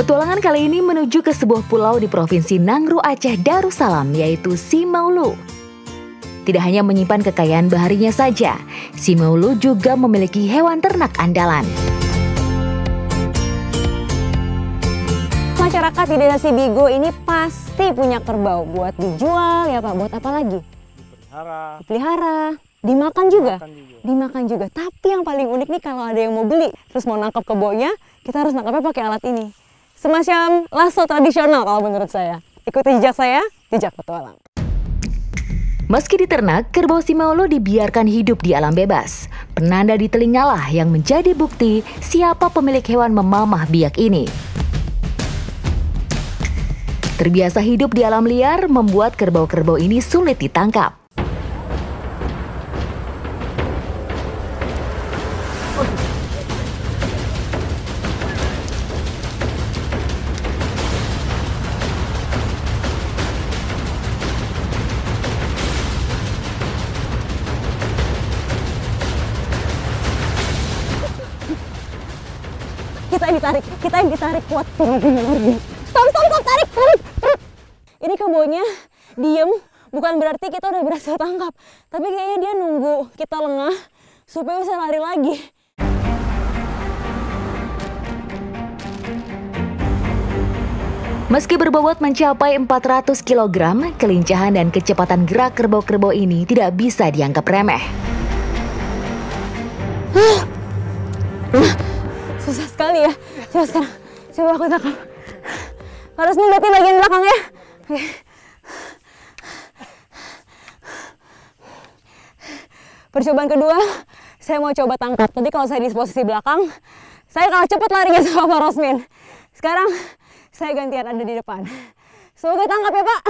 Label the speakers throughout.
Speaker 1: Petualangan kali ini menuju ke sebuah pulau di Provinsi Nangro Aceh Darussalam yaitu Simaulu. Tidak hanya menyimpan kekayaan baharinya saja, Simaulu juga memiliki hewan ternak andalan.
Speaker 2: Masyarakat di desa Sibigo ini pasti punya kerbau buat dijual ya Pak, buat apa lagi?
Speaker 3: Dipelihara.
Speaker 2: Dipelihara, dimakan juga.
Speaker 3: Dimakan juga.
Speaker 2: Dimakan juga. Tapi yang paling unik nih kalau ada yang mau beli terus mau nangkap kebonya, kita harus nangkapnya pakai alat ini. Semacam lasso tradisional kalau menurut saya. Ikuti jejak saya, jejak petualang.
Speaker 1: Meski diternak, kerbau Simaulu dibiarkan hidup di alam bebas. Penanda di telingalah yang menjadi bukti siapa pemilik hewan memamah biak ini. Terbiasa hidup di alam liar membuat kerbau-kerbau ini sulit ditangkap.
Speaker 2: Kita yang ditarik, kita yang ditarik kuat. Stop, stop, stop, tarik, tarik. Ini kebonya diem, bukan berarti kita udah berhasil tangkap. Tapi kayaknya dia nunggu kita lengah supaya bisa lari lagi.
Speaker 1: Meski berbobot mencapai 400 kg, kelincahan dan kecepatan gerak kerbau-kerbau ini tidak bisa dianggap remeh.
Speaker 2: Susah Coba sekarang, coba aku tangkap. Harus berarti bagian belakang ya. Oke. Percobaan kedua, saya mau coba tangkap. Tadi kalau saya di posisi belakang, saya kalah cepat larinya sama Pak Rosmin. Sekarang saya gantian ada di depan. Semoga tangkap ya Pak.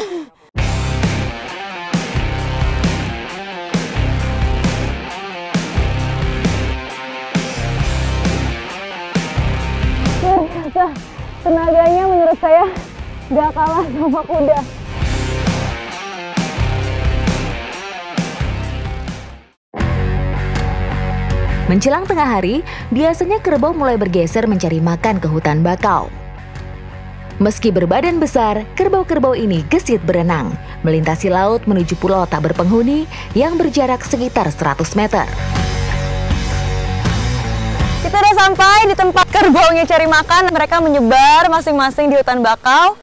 Speaker 2: Menurut saya gak kalah sama kuda.
Speaker 1: Menjelang tengah hari, biasanya kerbau mulai bergeser mencari makan ke hutan bakau. Meski berbadan besar, kerbau-kerbau ini gesit berenang, melintasi laut menuju pulau tak berpenghuni yang berjarak sekitar 100 meter.
Speaker 2: Kita udah sampai di tempat kerbaunya cari makan. Mereka menyebar masing-masing di hutan bakau.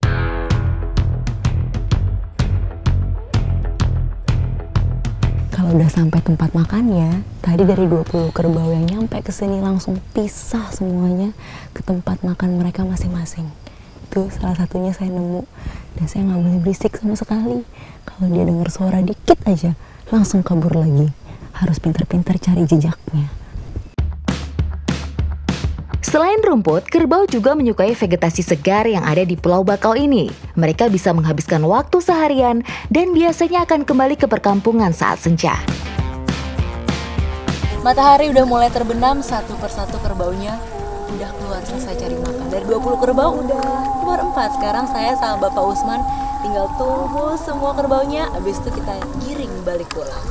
Speaker 2: Kalau udah sampai tempat makannya, tadi dari 20 kerbau yang nyampe ke sini langsung pisah semuanya ke tempat makan mereka masing-masing. Itu salah satunya saya nemu dan saya nggak boleh berisik sama sekali. Kalau dia dengar suara dikit aja, langsung kabur lagi. Harus pintar-pintar cari jejaknya.
Speaker 1: Selain rumput, kerbau juga menyukai vegetasi segar yang ada di Pulau Bakau ini. Mereka bisa menghabiskan waktu seharian dan biasanya akan kembali ke perkampungan saat senja.
Speaker 4: Matahari udah mulai terbenam satu persatu kerbaunya udah keluar selesai cari makan. Dari 20 kerbau udah keluar 4. Sekarang saya sama Bapak Usman tinggal tunggu semua kerbaunya habis itu kita giring balik pulang.